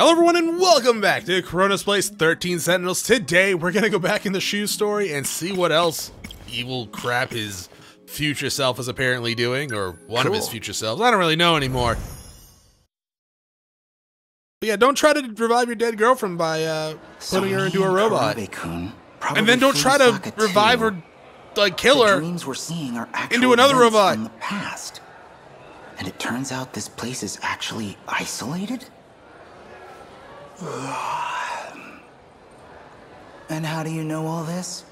Hello everyone and welcome back to Chronos Plays 13 Sentinels. Today we're gonna go back in the Shu story and see what else evil crap his future self is apparently doing, or one of his future selves. I don't really know anymore. But yeah, don't try to revive your dead girlfriend by uh, putting her into a robot. And then don't try to revive her, like kill her. dreams we're seeing are actual into another robot. In the past. And it turns out this place is actually isolated? and how do you know all this?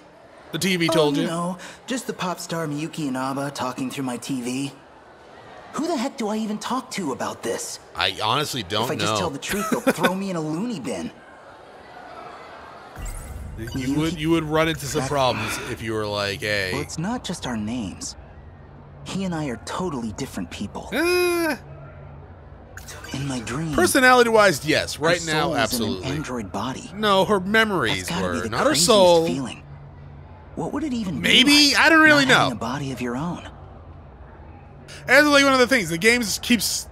The TV told oh, you. No, just the pop star Miyuki Inaba talking through my TV. Who the heck do I even talk to about this? I honestly don't know. if I know. just tell the truth, they'll throw me in a loony bin. you would you would run into some problems if you were like, hey. Well, hey, it's not just our names. He and I are totally different people. Eh. In my dream, personality-wise, yes. Right now, soul is in absolutely. an android body. No, her memories were the not her soul. feeling. What would it even Maybe? be like, I don't really know. a body of your own. And like one of the things, the games keeps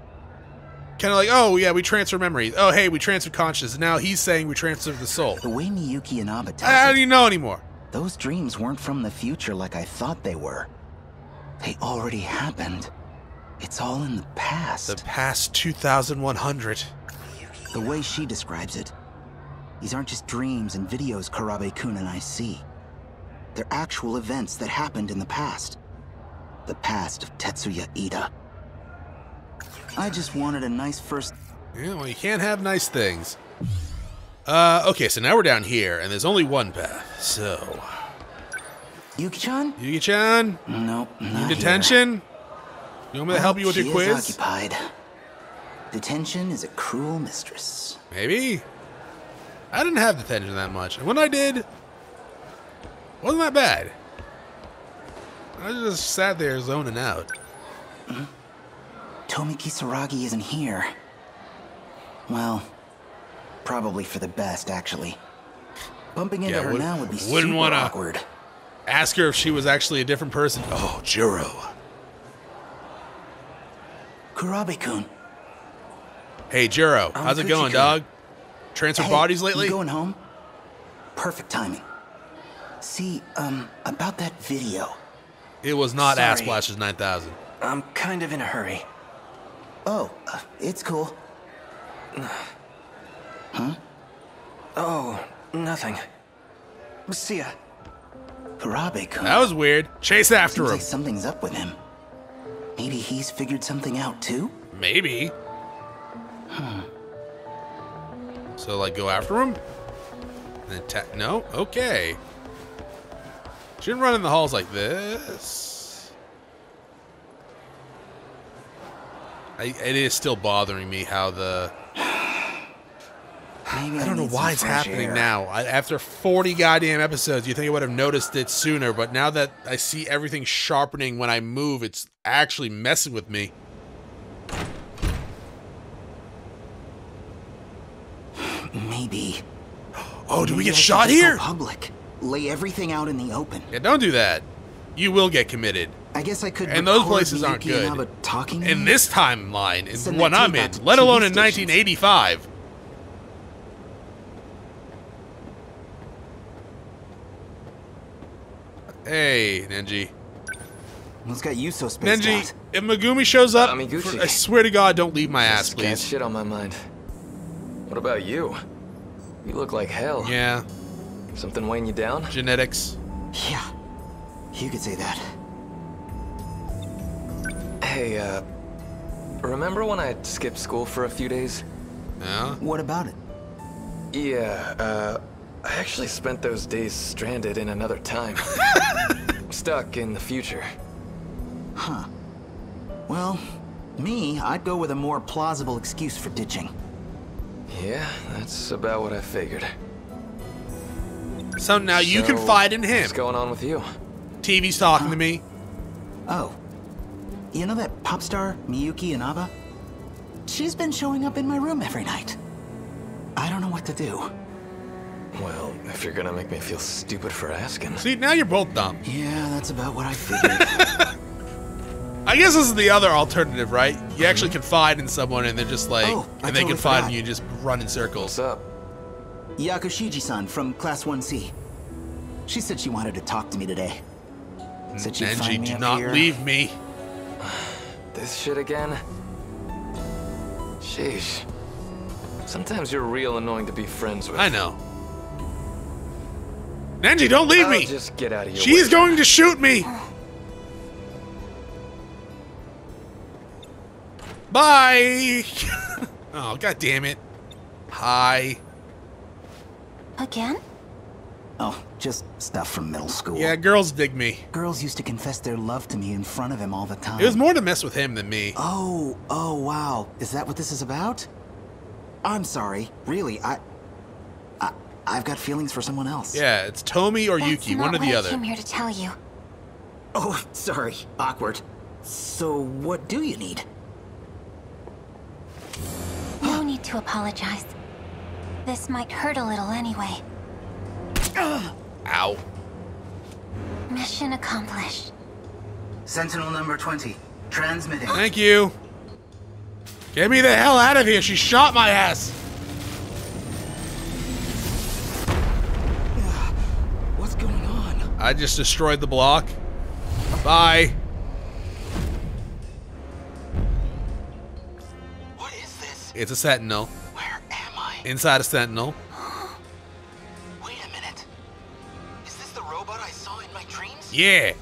kind of like, oh yeah, we transfer memories. Oh hey, we transfer consciousness. Now he's saying we transfer the soul. The way Miyuki Inaba tells I don't even know anymore. those dreams weren't from the future like I thought they were. They already happened. It's all in the past. The past 2,100. The way she describes it, these aren't just dreams and videos Kurabe-kun and I see. They're actual events that happened in the past. The past of Tetsuya Ida. I just wanted a nice first... Yeah, well, you can't have nice things. Uh, okay, so now we're down here, and there's only one path. So, Yuki-chan? Yuki-chan, Nope, need here. You want me to help you with your quiz? occupied. Detention is a cruel mistress. Maybe. I didn't have detention that much, and when I did, wasn't that bad. I just sat there zoning out. Tomi Kisaragi isn't here. Well, probably for the best, actually. Bumping into Yeah, her would- now would be wouldn't super wanna- awkward. Ask her if she was actually a different person. Oh, Jiro. Kurabe-kun, Hey, Jiro, I'm how's it going, dog? Transfer hey, bodies lately? You going home? Perfect timing. See, um, about that video. It was not Ass Sorry. Blasters 9000. I'm kind of in a hurry. Oh, uh, it's cool. huh? Oh, nothing. See ya. Kurabe-kun. That was weird. Chase after Seems him. like something's up with him. Maybe he's figured something out too? Maybe. So, like, go after him? And ta- no? Okay. Shouldn't run in the halls like this. I, it is still bothering me how the. Maybe I don't know why it's happening air. now. I, after 40 goddamn episodes, you think I would have noticed it sooner, but now that I see everything sharpening when I move, it's actually messing with me. Maybe. Oh, do we get I shot here? Public. Lay everything out in the open. Yeah, don't do that. You will get committed. I guess I could. And those places aren't good. Talking In this timeline, is what I'm in, let alone in stations. 1985. Hey, Nenji. What's got you so spaced Nenji, out? if Megumi shows up, for- I swear to God, don't leave my ass, Just got please. shit on my mind. What about you? You look like hell. Yeah, Something weighing you down? genetics. Yeah, you could say that. Hey, uh, remember when I skipped school for a few days? Yeah. What about it? Yeah, uh, I actually spent those days stranded in another time. Stuck in the future. Huh. Well, me, I'd go with a more plausible excuse for ditching. Yeah, that's about what I figured. So now you So, confide in him. What's going on with you? TV's talking to me. Oh, you know that pop star Miyuki Inaba? She's been showing up in my room every night. I don't know what to do. Well, if you're gonna make me feel stupid for asking. See, now you're both dumb. Yeah, that's about what I figured. I guess this is the other alternative, right? You mm-hmm. actually confide in someone and they're just like, Oh, I and they totally confide in you and just run in circles. What's up? Yakushiji-san from Class 1C. She said she wanted to talk to me today. Said she'd Nenji, find me do up not here. leave me. This shit again? Sheesh. Sometimes you're real annoying to be friends with. I know. Nenji, don't leave I'll me. just get out of your She's way. going to shoot me. Bye. oh, god damn it. Hi. Again? Oh, just stuff from middle school. Yeah, girls dig me. Girls used to confess their love to me in front of him all the time. It was more to mess with him than me. Oh, oh, wow. Is that what this is about? I'm sorry. Really, I... I I've got feelings for someone else. Yeah, it's Tomi or That's Yuki, not one or what the I other. I came here to tell you. Oh, sorry. Awkward. So, what do you need? No need to apologize. This might hurt a little anyway. Ow. Mission accomplished. Sentinel number 20. Transmitting. Thank you. Get me the hell out of here. She shot my ass. I just destroyed the block. Bye. What is this? It's a sentinel. Where am I? Inside a sentinel. Wait a minute. Is this the robot I saw in my dreams? Yeah.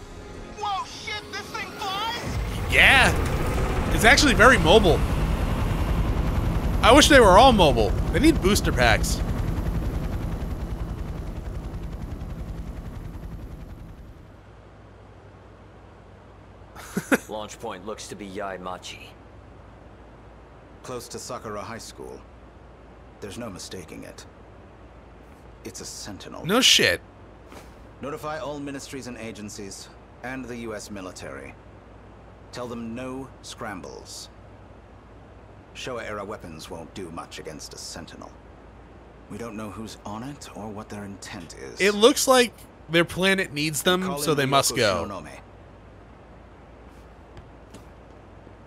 Whoa, shit, this thing flies? Yeah. It's actually very mobile. I wish they were all mobile. They need booster packs. Point looks to be Yai Machi. Close to Sakura High School. There's no mistaking it. It's a sentinel. No shit. Notify all ministries and agencies, and the US military. Tell them no scrambles. Showa-era weapons won't do much against a sentinel. We don't know who's on it or what their intent is. It looks like their planet needs them, so in they must Ryoko go. Shinonome.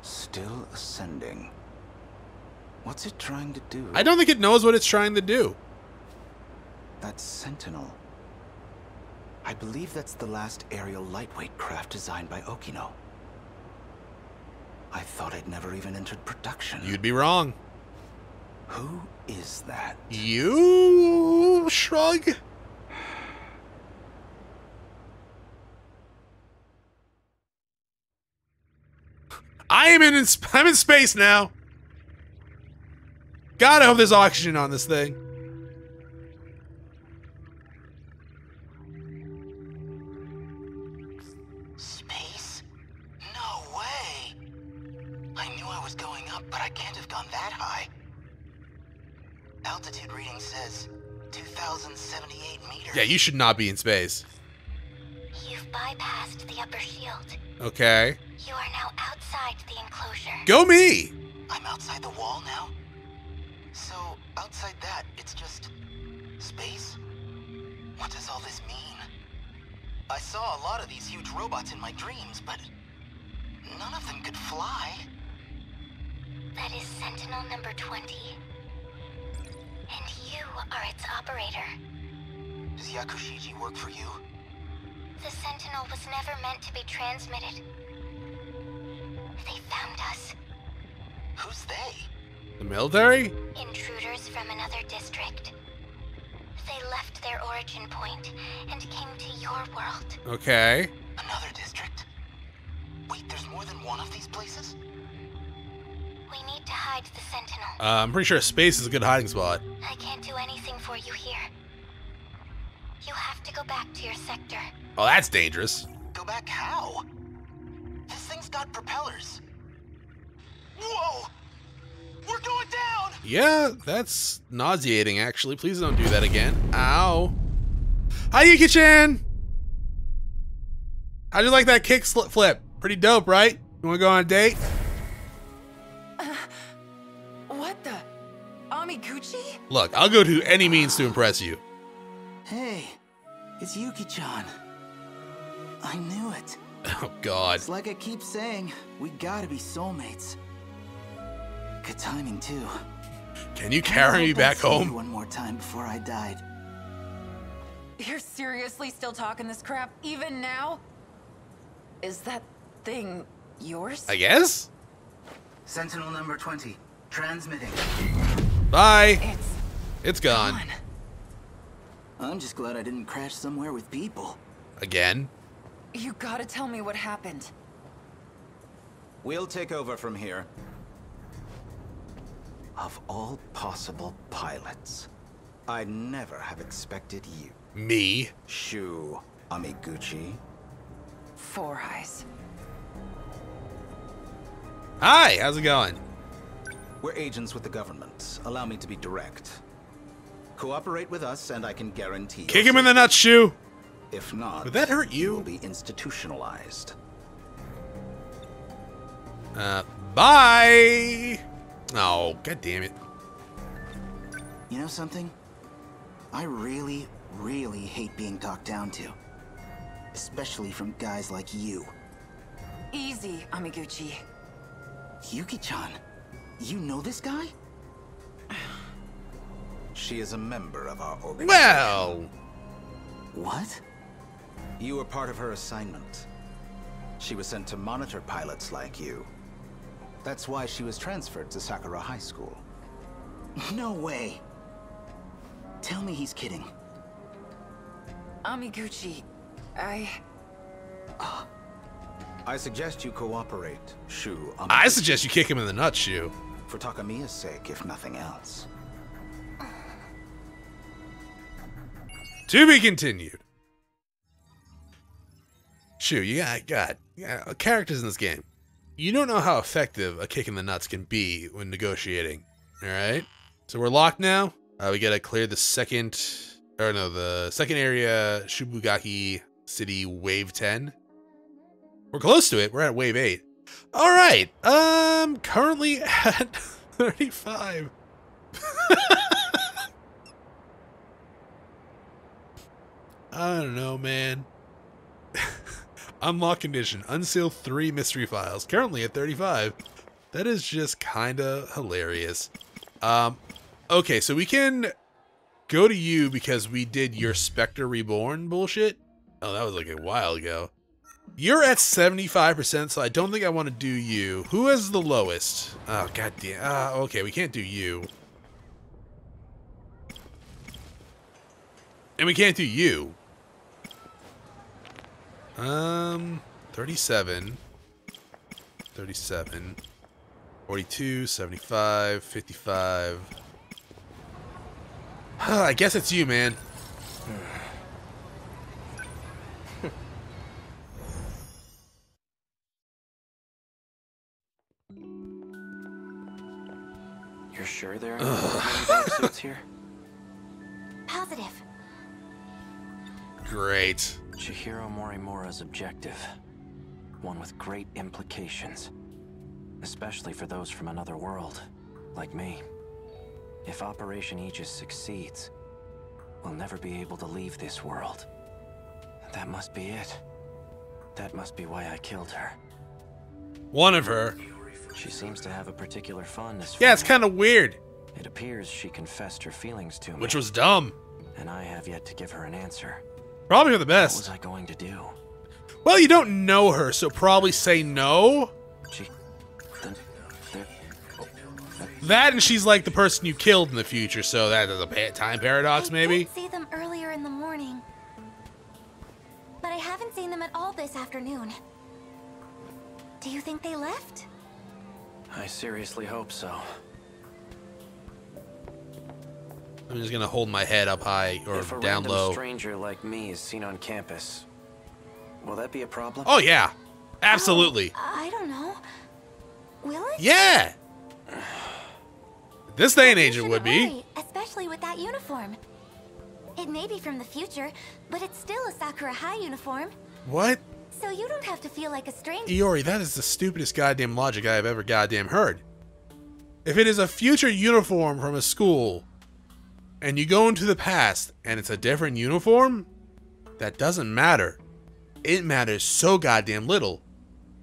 Still ascending. What's it trying to do? I don't think it knows what it's trying to do. That Sentinel. I believe that's the last aerial lightweight craft designed by Okino. I thought I'd never even entered production. You'd be wrong. Who is that? You shrug. I am in I'm in space now. God, I hope there's oxygen on this thing. Space? No way! I knew I was going up, but I can't have gone that high. Altitude reading says 2,078 meters. Yeah, you should not be in space. You've bypassed the upper shield. Okay. You are now outside the enclosure. Go me. I'm outside the wall now? So, outside that, it's just... space? What does all this mean? I saw a lot of these huge robots in my dreams, but... none of them could fly. That is Sentinel number 20. And you are its operator. Does Yakushiji work for you? The Sentinel was never meant to be transmitted. They found us. Who's they? The military? Intruders from another district. They left their origin point and came to your world. Okay. Another district? Wait, there's more than one of these places? We need to hide the Sentinel. Uh, I'm pretty sure space is a good hiding spot. I can't do anything go back to your sector. Oh, that's dangerous. Go back how? This thing's got propellers. Whoa! We're going down! Yeah, that's nauseating, actually. Please don't do that again. Ow. Hi, Yuki-chan! How'd you like that kick sli- flip? Pretty dope, right? You wanna go on a date? What the? Amiguchi? Look, I'll go to any means to impress you. Hey, it's Yuki-chan. I knew it. Oh god. It's like I keep saying, we gotta be soulmates. Good timing, too. Can you carry me back home? One more time before I died. You're seriously still talking this crap even now? Is that thing yours? I guess? Sentinel number 20, transmitting. Bye. It's It's gone. gone. I'm just glad I didn't crash somewhere with people. Again. You gotta tell me what happened. We'll take over from here. Of all possible pilots, I'd never have expected you. Me. Shu Amiguchi. Four eyes. Hi, how's it going? We're agents with the government. Allow me to be direct. Cooperate with us, and I can guarantee. Kick him in the safety. nuts, Shu. If not, Would that hurt you you? will be institutionalized. Uh, bye. Oh, god damn it. You know something? I really, really hate being talked down to. Especially from guys like you. Easy, Amiguchi. Yuki-chan, you know this guy? She is a member of our organization. Well, What? You were part of her assignment. She was sent to monitor pilots like you. That's why she was transferred to Sakura High School. No way. Tell me he's kidding. Amiguchi, I... I suggest you cooperate, Shu. Amiguchi, I suggest you kick him in the nuts, Shu. For Takamiya's sake, if nothing else. To be continued. Shoot, you got, got, got characters in this game. You don't know how effective a kick in the nuts can be when negotiating. All right. So we're locked now. Uh, we gotta clear the second, or no, the second area, Shibugaki City Wave 10. We're close to it. We're at Wave 8. All right. Um, currently at 35. I don't know, man. Unlock condition. Unseal three mystery files. Currently at 35. That is just kind of hilarious. Um, okay, so we can go to you because we did your Spectre Reborn bullshit. Oh, that was like a while ago. You're at 75%, so I don't think I want to do you. Who has the lowest? Oh, god damn. Uh, okay, we can't do you. And we can't do you. Um, 37. 37. 42, 75, 55. I guess it's you, man. You're sure there are no suits here? Positive. Great. Chihiro Morimura's objective. One with great implications. Especially for those from another world, like me. If Operation Aegis succeeds, we'll never be able to leave this world. That must be it. That must be why I killed her. One of her. She seems to have a particular fondness for Yeah, it's kind of weird, It appears she confessed her feelings to me. which was dumb. And I have yet to give her an answer. Probably for the What was best. I going to do? Well, you don't know her, so probably say no. She... Then... There... That and she's like the person you killed in the future, so that is a time paradox, I maybe? did see them earlier in the morning. But I haven't seen them at all this afternoon. Do you think they left? I seriously hope so. I'm just gonna hold my head up high or if a down random low. stranger like me is seen on campus, will that be a problem? Oh, yeah. Absolutely. Oh, I don't know. Will it? Yeah. This day and You age, it shouldn't would be. worry, especially with that uniform. It may be from the future, but it's still a Sakura High uniform. What? So you don't have to feel like a stranger. Iori, that is the stupidest goddamn logic I have ever goddamn heard. If it is a future uniform from a school, and you go into the past and it's a different uniform, that doesn't matter. it matters so goddamn little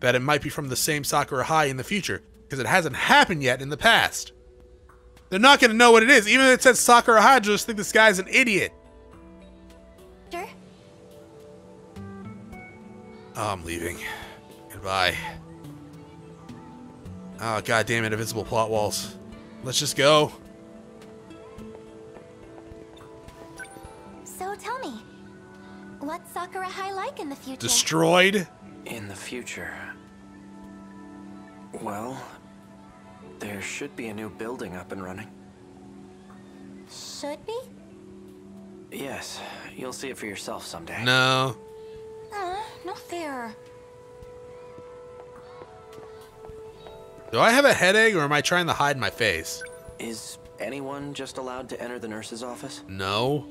that it might be from the same Sakura High in the future because it hasn't happened yet in the past. They're not going to know what it is. Even if it says Sakura High, just think this guy's an idiot. Sure. Oh, I'm leaving. Goodbye. Oh, goddamn it, invisible plot walls. Let's just go. So tell me, what's Sakura High like in the future? Destroyed? In the future. Well, there should be a new building up and running. Should be? Yes, you'll see it for yourself someday. No. Uh, no fair. Do I have a headache or am I trying to hide my face? Is anyone just allowed to enter the nurse's office? No.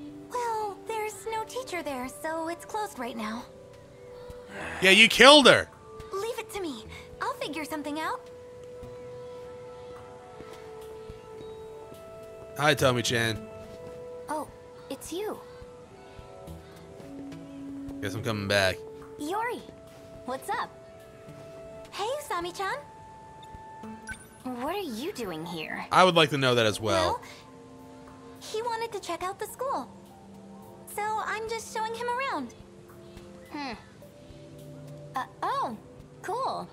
Well, there's no teacher there, so it's closed right now. Yeah, you killed her. Leave it to me. I'll figure something out. Hi, Tomi-chan. Oh, it's you. Guess I'm coming back. Yori. What's up? Hey, Usami-chan. What are you doing here? I would like to know that as well. well. he wanted to check out the school. So I'm just showing him around. Hmm. Uh, oh, cool.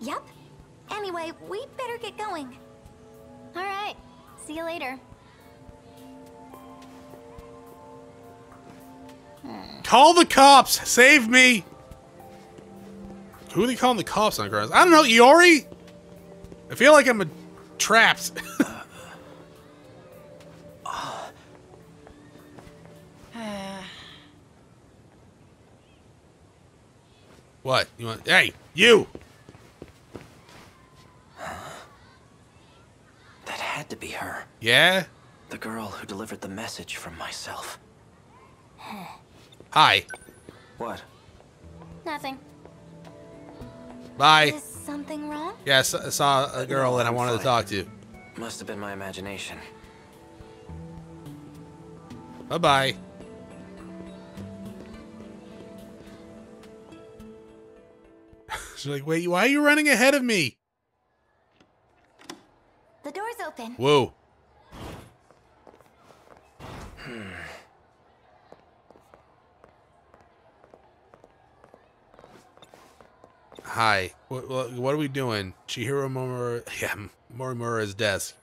Yep. Anyway, we better get going. All right. See you later. Call the cops! Save me! Who are they calling the cops on grounds? I don't know, Iori? I feel like I'm trapped. what? You want Hey, you! That had to be her. Yeah? The girl who delivered the message from myself. Hi. What? Nothing. Bye. Is something wrong? Yeah, I saw, a girl that I I'm wanted to talk to. You. Must have been my imagination. Bye bye She's like, wait, why are you running ahead of me? The door's open. Whoa. Hi. What, what, what are we doing? Chihiro Momura. Yeah, Morimura's desk.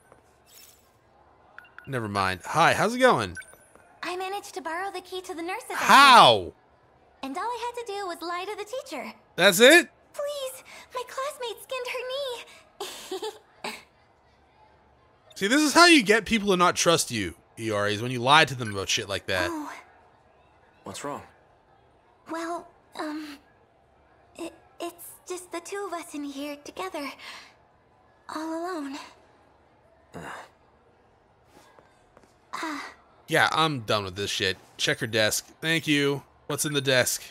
Never mind. Hi, how's it going? I managed to borrow the key to the nurse's office. How? And all I had to do was lie to the teacher. That's it? Please, my classmate skinned her knee. See, this is how you get people to not trust you, ER, is when you lie to them about shit like that. oh, What's wrong? well, um, it, it's just the two of us in here together, all alone. Yeah, I'm done with this shit. Check her desk. Thank you. What's in the desk?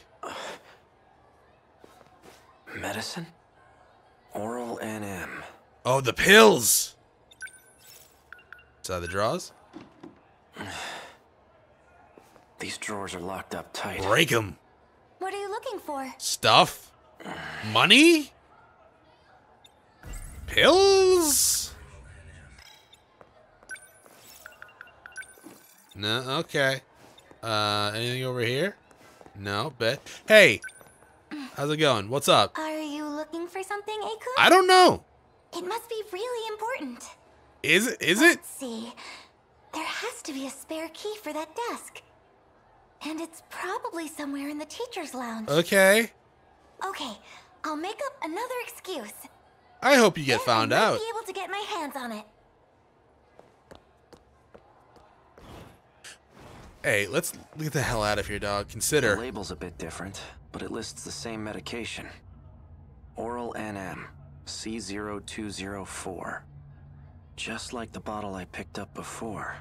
Medicine? Oral NM. Oh, the pills! Inside the drawers? These drawers are locked up tight. Break them. What are you looking for? Stuff? Money? Pills? No, okay. Uh, anything over here? No, bet. Hey! How's it going? What's up? Are you looking for something, Aku? I don't know. It must be really important. Is it? Is it? Let's see. There has to be a spare key for that desk. And it's probably somewhere in the teacher's lounge. Okay. Okay, I'll make up another excuse. I hope you get Then found I might out. be able to get my hands on it. Hey, let's get the hell out of here, dog. Consider. The label's a bit different, but it lists the same medication. Oral NM, C0204. Just like the bottle I picked up before.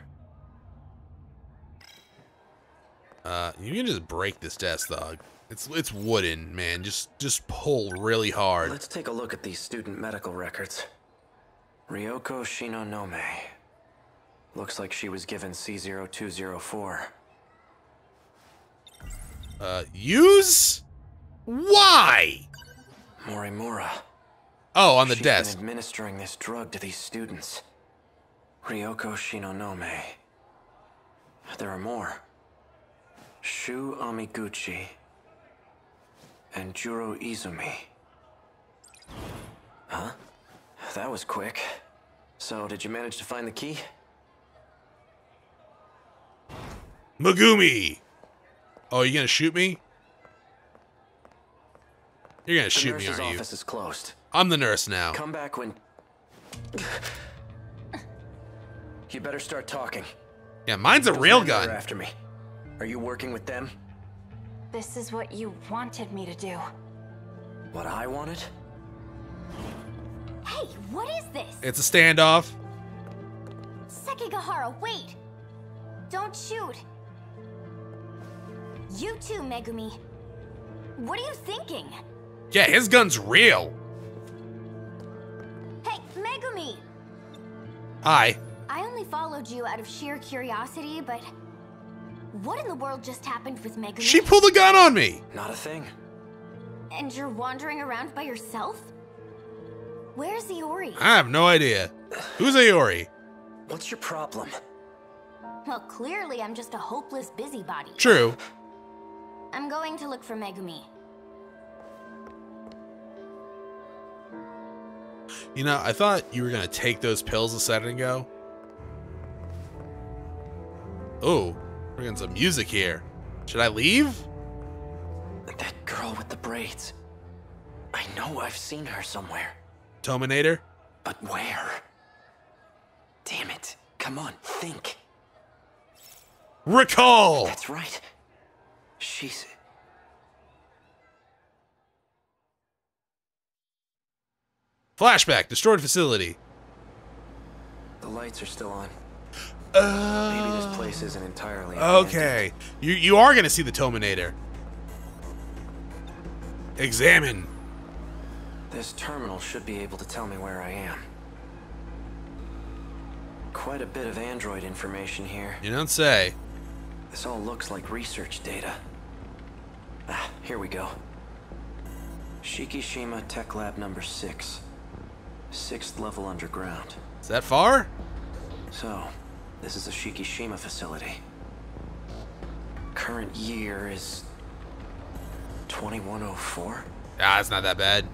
Uh, you can just break this desk, dog. It's it's wooden, man. Just just pull really hard. Let's take a look at these student medical records. Ryoko Shinonome. Looks like she was given C0204. Uh, use? Why? Morimura. Oh, on the She's desk. been administering this drug to these students. Ryoko Shinonome. There are more. Shu Amiguchi. And Juro Izumi. Huh? That was quick. So, did you manage to find the key? Megumi. Oh, you gonna shoot me? You're gonna The shoot me, nurse's aren't you? office is closed. I'm the nurse now. Come back when... you better start talking. Yeah, mine's a real men gun. after me. Are you working with them? This is what you wanted me to do. What I wanted? Hey, what is this? It's a standoff. Sekigahara, wait! Don't shoot! You too, Megumi. What are you thinking? Yeah, his gun's real. Hey, Megumi! Hi. I only followed you out of sheer curiosity, but what in the world just happened with Megumi? She pulled a gun on me. Not a thing. And you're wandering around by yourself? Where's Iori? I have no idea. Who's Iori? What's your problem? Well, clearly I'm just a hopeless busybody. True. I'm going to look for Megumi. You know, I thought you were gonna take those pills a second ago. Oh, we're getting some music here. Should I leave? That girl with the braids. I know I've seen her somewhere. Tominator? But where? Damn it. Come on, think. Recall! That's right. She's. Flashback, destroyed facility. The lights are still on. Uh, Maybe this place isn't entirely. abandoned. Okay. You you are gonna see the Tominator. Examine. This terminal should be able to tell me where I am. Quite a bit of android information here. You don't say. This all looks like research data. Ah, here we go. Shikishima Tech Lab number 6. Sixth level underground. Is that far? So, this is a Shikishima facility. Current year is 2104? Ah, it's not that bad.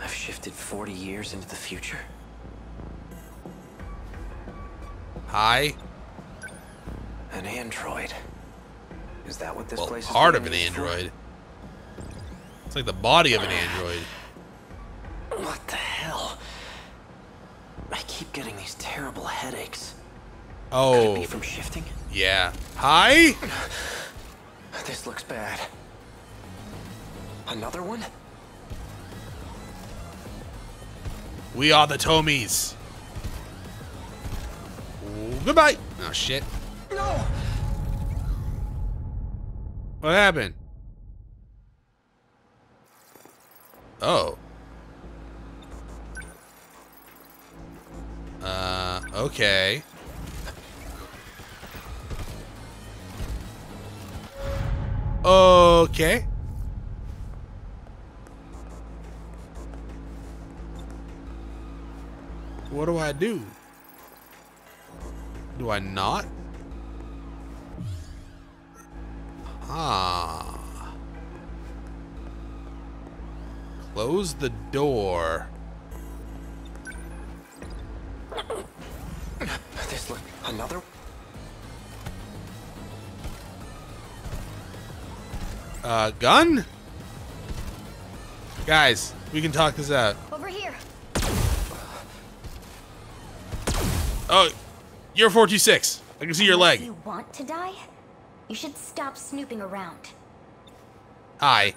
I've shifted 40 years into the future. Hi. An android. Is that what this Well, place is part of an used for? android. It's like the body of an android. What the hell? I keep getting these terrible headaches. Could it Oh, be from shifting? yeah. Hi? This looks bad. Another one? We are the Tomies. Ooh, goodbye. Oh, shit. No! What happened? Oh. Uh, okay. Okay. What do I do? Do I not? Ah. Close the door. Uh, gun? Guys, we can talk this out. Over here. Oh, you're 426. I can see your Unless leg. you want to die? You should stop snooping around. Hi.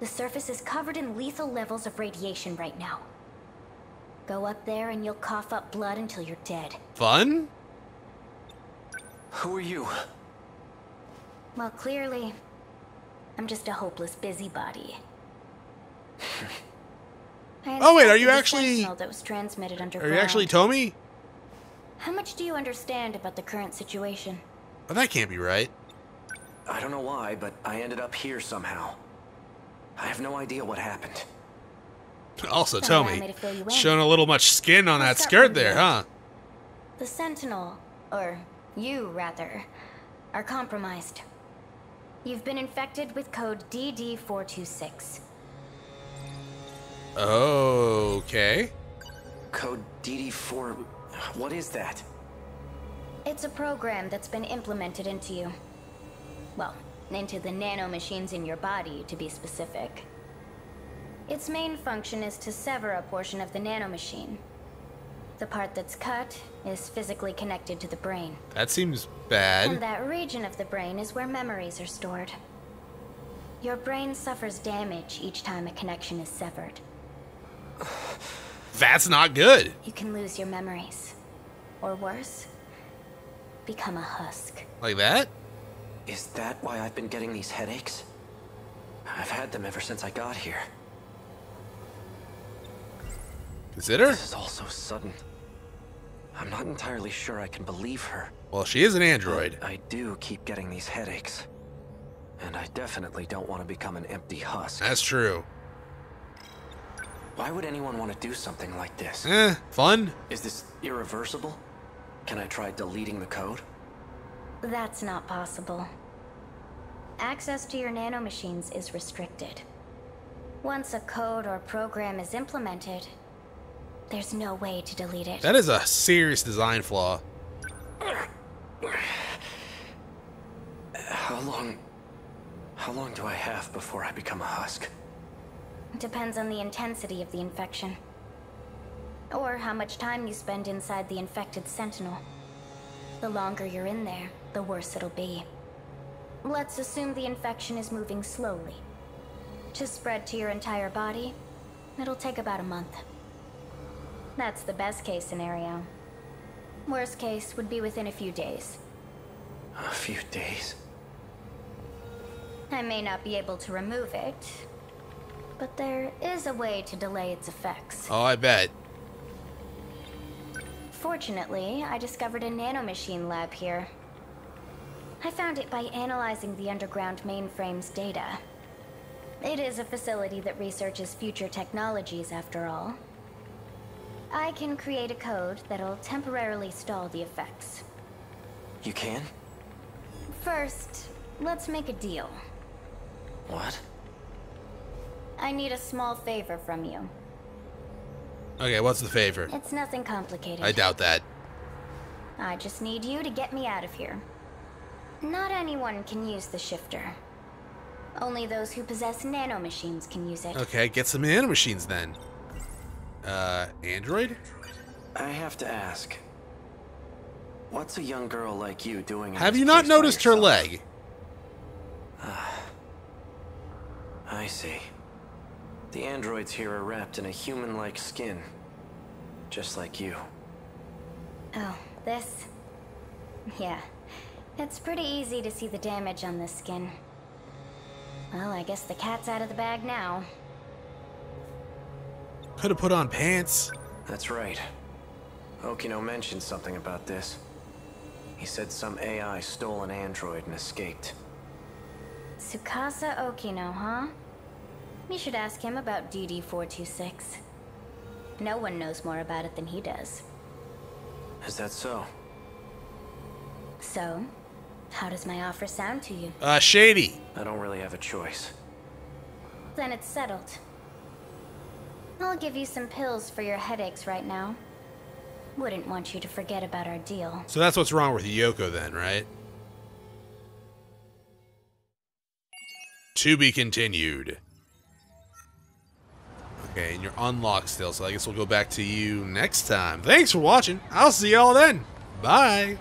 The surface is covered in lethal levels of radiation right now. Go up there and you'll cough up blood until you're dead. Fun? Who are you? Well, clearly, I'm just a hopeless busybody. Oh, wait, are you actually- That was transmitted Are you actually Tommy? How much do you understand about the current situation? Oh, that can't be right. I don't know why, but I ended up here somehow. I have no idea what happened. Also, Don't Tommy, me you in. showing a little much skin on that What's up, skirt there, Olivia? huh? The Sentinel, or you rather, are compromised. You've been infected with code DD426. Okay. Code DD4. What is that? It's a program that's been implemented into you. Well, into the nanomachines in your body, to be specific. Its main function is to sever a portion of the nanomachine. The part that's cut is physically connected to the brain. That seems bad. And bad. that region of the brain is where memories are stored. Your brain suffers damage each time a connection is severed. That's not good. You can lose your memories. Or worse, become a husk. Like that? Is that why I've been getting these headaches? I've had them ever since I got here. Consider? This is all so sudden. I'm not entirely sure I can believe her. Well, she is an android. I do keep getting these headaches. And I definitely don't want to become an empty husk. That's true. Why would anyone want to do something like this? Eh, fun? Is this irreversible? Can I try deleting the code? That's not possible. Access to your nanomachines is restricted. Once a code or program is implemented, there's no way to delete it. That is a serious design flaw. How long... How long do I have before I become a husk? Depends on the intensity of the infection. Or how much time you spend inside the infected sentinel. The longer you're in there, the worse it'll be. Let's assume the infection is moving slowly. To spread to your entire body, it'll take about a month. That's the best case scenario. Worst case would be within a few days. A few days? I may not be able to remove it, but there is a way to delay its effects. Oh, I bet. Fortunately, I discovered a nanomachine lab here. I found it by analyzing the underground mainframe's data. It is a facility that researches future technologies, after all. I can create a code that'll temporarily stall the effects. You can? First, let's make a deal. What? I need a small favor from you. Okay, what's the favor? It's nothing complicated. I doubt that. I just need you to get me out of here. Not anyone can use the shifter. Only those who possess nanomachines can use it. Okay, get some nanomachines then. Uh, android? I have to ask. What's a young girl like you doing in Have this you not place noticed her yourself? leg? I see. The androids here are wrapped in a human-like skin. Just like you. Oh, this? Yeah. It's pretty easy to see the damage on this skin. Well, I guess the cat's out of the bag now. Could have put on pants. That's right. Okino mentioned something about this. He said some AI stole an android and escaped. Tsukasa Okino, huh? You should ask him about DD426. No one knows more about it than he does. Is that so? So, how does my offer sound to you? Uh, shady. I don't really have a choice. Then it's settled. I'll give you some pills for your headaches right now. Wouldn't want you to forget about our deal. So that's what's wrong with Yoko then, right? To be continued. Okay, and you're unlocked still, so I guess we'll go back to you next time. Thanks for watching. I'll see y'all then. Bye.